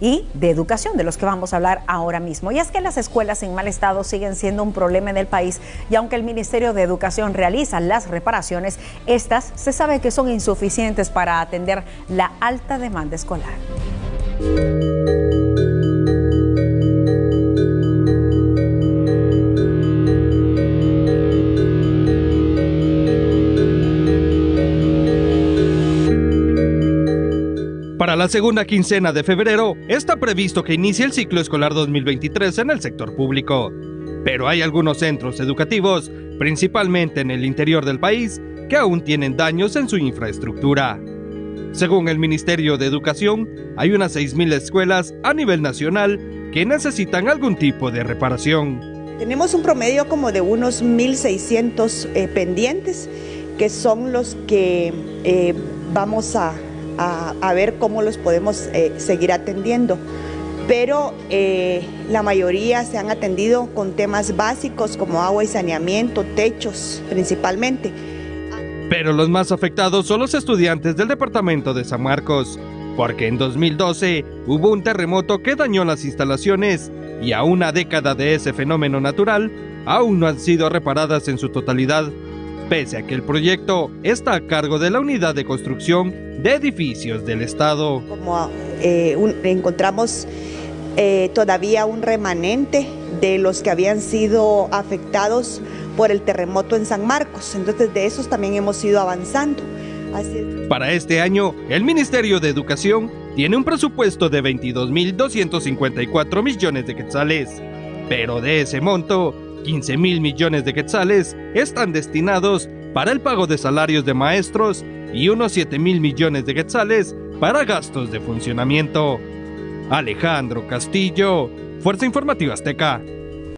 y de educación, de los que vamos a hablar ahora mismo. Y es que las escuelas en mal estado siguen siendo un problema en el país y aunque el Ministerio de Educación realiza las reparaciones, estas se sabe que son insuficientes para atender la alta demanda escolar. Para la segunda quincena de febrero está previsto que inicie el ciclo escolar 2023 en el sector público. Pero hay algunos centros educativos, principalmente en el interior del país, que aún tienen daños en su infraestructura. Según el Ministerio de Educación, hay unas 6.000 escuelas a nivel nacional que necesitan algún tipo de reparación. Tenemos un promedio como de unos 1.600 eh, pendientes, que son los que eh, vamos a a, ver cómo los podemos eh, seguir atendiendo. Pero eh, la mayoría se han atendido con temas básicos como agua y saneamiento, techos principalmente. Pero los más afectados son los estudiantes del departamento de San Marcos, porque en 2012 hubo un terremoto que dañó las instalaciones y a una década de ese fenómeno natural aún no han sido reparadas en su totalidad, pese a que el proyecto está a cargo de la unidad de construcción de edificios del Estado. Como eh, encontramos eh, todavía un remanente de los que habían sido afectados por el terremoto en San Marcos, entonces de esos también hemos ido avanzando. Para este año, el Ministerio de Educación tiene un presupuesto de 22.254 millones de quetzales, pero de ese monto, 15 mil millones de quetzales están destinados para el pago de salarios de maestros y unos 7 mil millones de quetzales para gastos de funcionamiento. Alejandro Castillo, Fuerza Informativa Azteca.